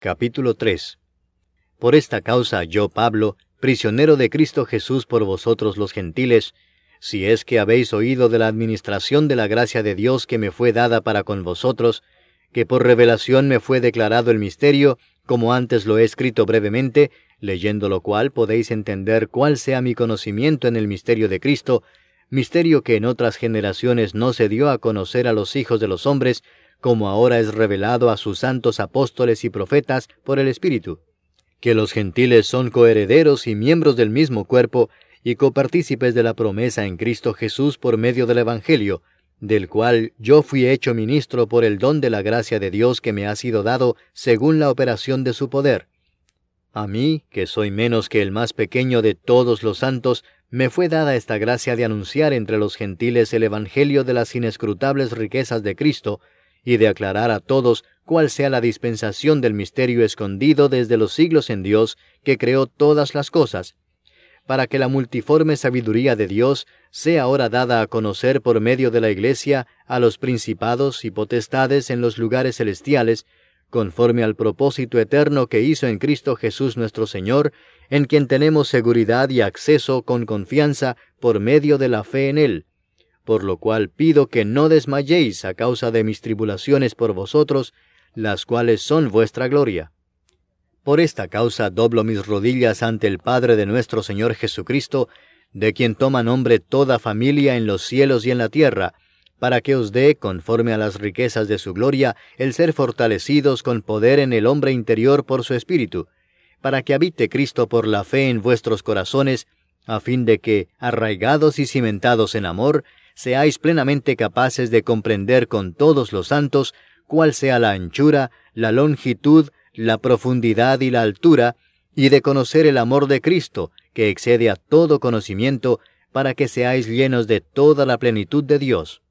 Capítulo 3 Por esta causa yo, Pablo, prisionero de Cristo Jesús por vosotros los gentiles, si es que habéis oído de la administración de la gracia de Dios que me fue dada para con vosotros, que por revelación me fue declarado el misterio, como antes lo he escrito brevemente, leyendo lo cual podéis entender cuál sea mi conocimiento en el misterio de Cristo, misterio que en otras generaciones no se dio a conocer a los hijos de los hombres, como ahora es revelado a sus santos apóstoles y profetas por el Espíritu, que los gentiles son coherederos y miembros del mismo cuerpo, y copartícipes de la promesa en Cristo Jesús por medio del Evangelio, del cual yo fui hecho ministro por el don de la gracia de Dios que me ha sido dado según la operación de su poder. A mí, que soy menos que el más pequeño de todos los santos, me fue dada esta gracia de anunciar entre los gentiles el Evangelio de las inescrutables riquezas de Cristo, y de aclarar a todos cuál sea la dispensación del misterio escondido desde los siglos en Dios, que creó todas las cosas, para que la multiforme sabiduría de Dios sea ahora dada a conocer por medio de la Iglesia a los principados y potestades en los lugares celestiales, conforme al propósito eterno que hizo en Cristo Jesús nuestro Señor, en quien tenemos seguridad y acceso con confianza por medio de la fe en Él. Por lo cual pido que no desmayéis a causa de mis tribulaciones por vosotros, las cuales son vuestra gloria. Por esta causa doblo mis rodillas ante el Padre de nuestro Señor Jesucristo, de quien toma nombre toda familia en los cielos y en la tierra, para que os dé, conforme a las riquezas de su gloria, el ser fortalecidos con poder en el hombre interior por su Espíritu, para que habite Cristo por la fe en vuestros corazones, a fin de que, arraigados y cimentados en amor, seáis plenamente capaces de comprender con todos los santos cuál sea la anchura, la longitud, la profundidad y la altura, y de conocer el amor de Cristo, que excede a todo conocimiento, para que seáis llenos de toda la plenitud de Dios.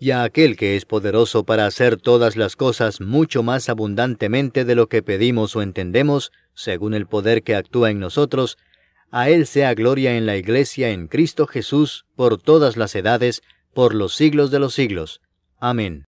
Y a aquel que es poderoso para hacer todas las cosas mucho más abundantemente de lo que pedimos o entendemos, según el poder que actúa en nosotros, a Él sea gloria en la Iglesia en Cristo Jesús por todas las edades, por los siglos de los siglos. Amén.